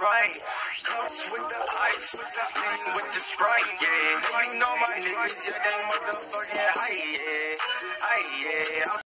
right. Coach with the ice, with the pain, with the sprite, yeah. You know my niggas, yeah, they motherfucking high, yeah. high. yeah. I'm